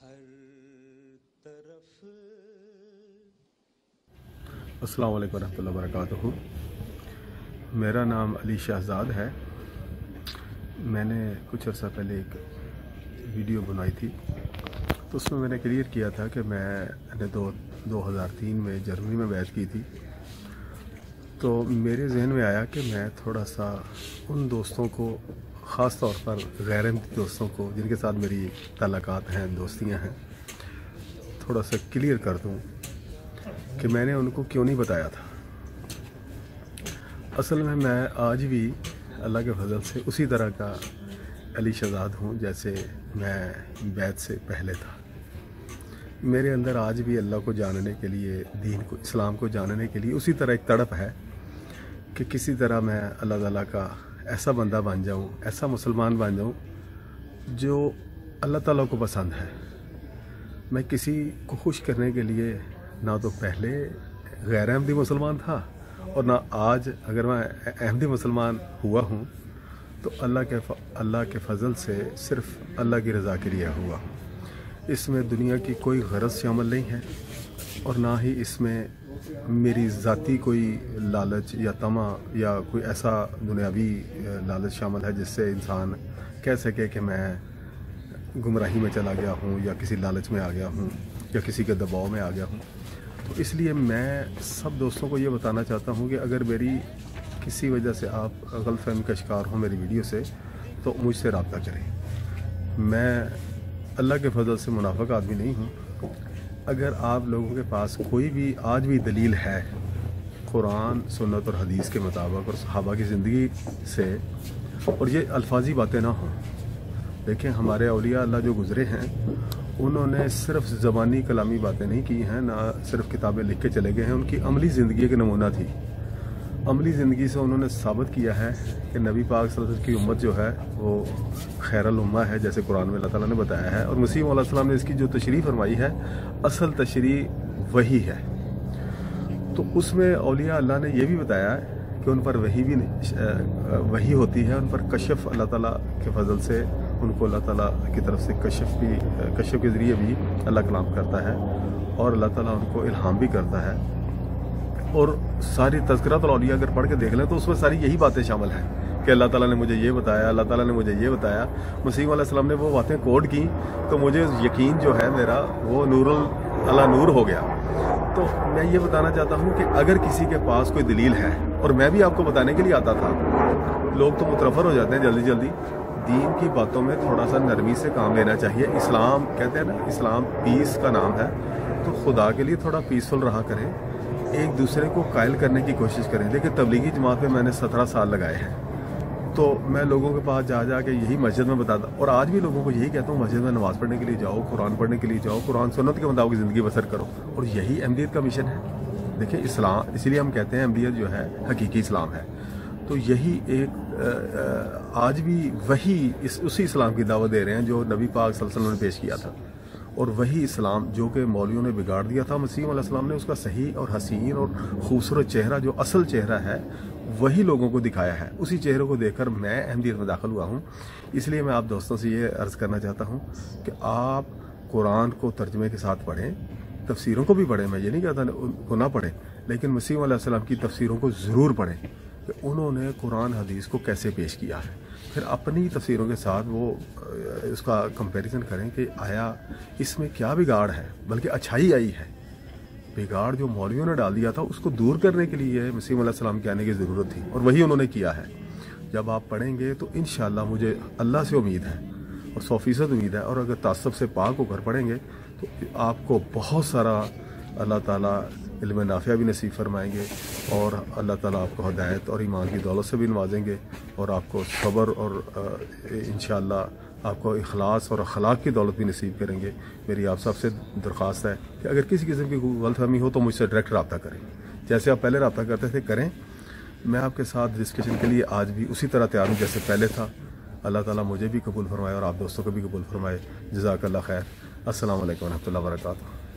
ہر طرف۔ السلام علیکم ورحمۃ اللہ وبرکاتہ۔ میرا نام علی شہزاد ہے۔ میں نے کچھ عرصہ پہلے ایک ویڈیو بنائی تھی۔ تو اس میں میں نے کلیئر کیا تھا کہ میں نے دو دو ہزار تین میں جرمنی میں بیعت کی تھی۔ تو میرے ذہن میں آیا کہ میں تھوڑا سا ان دوستوں کو خاص طور پر غیر احمدی دوستوں کو، جن کے ساتھ میری تعلقات ہیں، دوستیاں ہیں، تھوڑا سا کلیئر کر دوں کہ میں نے ان کو کیوں نہیں بتایا تھا۔ اصل میں میں آج بھی اللہ کے فضل سے اسی طرح کا علی شہزاد ہوں جیسے میں بیت سے پہلے تھا۔ میرے اندر آج بھی اللہ کو جاننے کے لیے، دین کو، اسلام کو جاننے کے لیے اسی طرح ایک تڑپ ہے کہ کسی طرح میں اللہ تعالیٰ کا ایسا بندہ بن جاؤں، ایسا مسلمان بن جاؤں جو اللہ تعالیٰ کو پسند ہے۔ میں کسی کو خوش کرنے کے لیے نہ تو پہلے غیر احمدی مسلمان تھا اور نہ آج اگر میں احمدی مسلمان ہوا ہوں تو اللہ کے اللہ کے فضل سے صرف اللہ کی رضا کے لیے ہوا اس میں دنیا کی کوئی غرض شامل نہیں ہے اور نہ ہی اس میں میری ذاتی کوئی لالچ یا تما یا کوئی ایسا دنیاوی لالچ شامل ہے جس سے انسان کہہ سکے کہ میں گمراہی میں چلا گیا ہوں یا کسی لالچ میں آ گیا ہوں یا کسی کے دباؤ میں آ گیا ہوں؟ تو اس لیے میں سب دوستوں کو یہ بتانا چاہتا ہوں کہ اگر میری کسی وجہ سے آپ غلط فہمی کا شکار ہوں میری ویڈیو سے، تو مجھ سے رابطہ کریں۔ میں اللہ کے فضل سے منافق آدمی نہیں ہوں اگر آپ لوگوں کے پاس کوئی بھی آج بھی دلیل ہے، قرآن، سنت اور حدیث کے مطابق اور صحابہ کی زندگی سے، اور یہ الفاظی باتیں نہ ہوں، دیکھیں ہمارے اولیاء اللہ جو گزرے ہیں، انہوں نے صرف زبانی کلامی باتیں نہیں کی ہیں، نہ صرف کتابیں لکھ کے چلے گئے ہیں، ان کی عملی زندگی کے نمونہ تھی۔ عملی زندگی سے انہوں نے ثابت کیا ہے کہ نبی پاک صلی اللہ علیہ وسلم کی امت جو ہے وہ خیر الامہ ہے، جیسے قرآن میں اللہ تعالیٰ نے بتایا ہے۔ اور مسیم علیہ السلام نے اس کی جو تشریح فرمائی ہے، اصل تشریح وہی ہے۔ تو اس میں اولیاء اللہ نے یہ بھی بتایا کہ ان پر وہی بھی وہی ہوتی ہے، ان پر کشف اللہ تعالیٰ کے فضل سے، ان کو اللہ تعالیٰ کی طرف سے کشف بھی کشف کے ذریعے بھی اللہ کلام کرتا ہے اور اللہ تعالیٰ ان کو الہام بھی کرتا ہے۔ اور ساری تذکرات الاولیاء اگر پڑھ کے دیکھ لیں تو اس میں ساری یہی باتیں شامل ہیں کہ اللہ تعالیٰ نے مجھے یہ بتایا، اللہ تعالیٰ نے مجھے یہ بتایا۔ مسیم علیہ السلام نے وہ باتیں کوڈ کی تو مجھے یقین جو ہے میرا وہ نور اللہ نور ہو گیا۔ تو میں یہ بتانا چاہتا ہوں کہ اگر کسی کے پاس کوئی دلیل ہے، اور میں بھی آپ کو بتانے کے لیے آتا تھا، لوگ تو مترفر ہو جاتے ہیں جلدی جلدی۔ دین کی باتوں میں تھوڑا سا نرمی سے کام لینا چاہیے۔ اسلام کہتے ہیں نا، اسلام پیس کا نام ہے۔ تو خدا کے لیے تھوڑا پیسفل رہا کریں۔ ایک دوسرے کو قائل کرنے کی کوشش کریں۔ دیکھیں، تبلیغی جماعت میں میں نے سترہ سال لگائے ہیں۔ تو میں لوگوں کے پاس جا جا کے یہی مسجد میں بتاتا اور آج بھی لوگوں کو یہی کہتا ہوں، مسجد میں نماز پڑھنے کے لیے جاؤ، قرآن پڑھنے کے لیے جاؤ، قرآن سنت کے مطابق زندگی بسر کرو۔ اور یہی احمدیت کا مشن ہے۔ دیکھیں، اسلام، اسی لیے ہم کہتے ہیں احمدیت جو ہے، حقیقی اسلام ہے۔ تو یہی ایک آج بھی وہی اس، اسی اسلام کی دعوت دے رہے ہیں جو نبی پاک صلی اللہ علیہ وسلم نے پیش کیا تھا۔ اور وہی اسلام جو کہ مولویوں نے بگاڑ دیا تھا۔ مسیم علیہ السلام نے اس کا صحیح اور حسین اور خوبصورت چہرہ، جو اصل چہرہ ہے، وہی لوگوں کو دکھایا ہے۔ اسی چہرے کو دیکھ کر میں احمدیت میں داخل ہوا ہوں۔ اس لیے میں آپ دوستوں سے یہ عرض کرنا چاہتا ہوں کہ آپ قرآن کو ترجمے کے ساتھ پڑھیں، تفسیروں کو بھی پڑھیں۔ میں یہ نہیں کہتا کو نہ پڑھیں، لیکن مسیم علیہ السلام کی تفسیروں کو ضرور پڑھیں۔ کہ انہوں نے قرآن حدیث کو کیسے پیش کیا ہے۔ پھر اپنی تفسیروں کے ساتھ وہ اس کا کمپیریزن کریں کہ آیا اس میں کیا بگاڑ ہے، بلکہ اچھائی آئی ہے۔ بگاڑ جو مولویوں نے ڈال دیا تھا، اس کو دور کرنے کے لیے مسیم علیہ السلام کے آنے کی ضرورت تھی اور وہی انہوں نے کیا ہے۔ جب آپ پڑھیں گے تو انشاءاللہ مجھے اللہ سے امید ہے اور سو فیصد امید ہے اور اگر تعصب سے پاک ہو کر پڑھیں گے تو آپ کو بہت سارا اللہ تعالیٰ علم نافیہ بھی نصیب فرمائیں گے اور اللہ تعالیٰ آپ کو ہدایت اور ایمان کی دولت سے بھی نوازیں گے اور آپ کو صبر اور انشاءاللہ آپ کو اخلاص اور اخلاق کی دولت بھی نصیب کریں گے۔ میری آپ سب سے درخواست ہے کہ اگر کسی قسم کی غلط فہمی ہو تو مجھ سے ڈائریکٹ رابطہ کریں۔ جیسے آپ پہلے رابطہ کرتے تھے، کریں۔ میں آپ کے ساتھ ڈسکشن کے لیے آج بھی اسی طرح تیار ہوں جیسے پہلے تھا۔ اللہ تعالیٰ مجھے بھی قبول فرمائے اور آپ دوستوں کو بھی قبول فرمائے۔ جزاک اللہ خیر۔ السلام علیکم ورحمۃ اللہ وبرکاتہ۔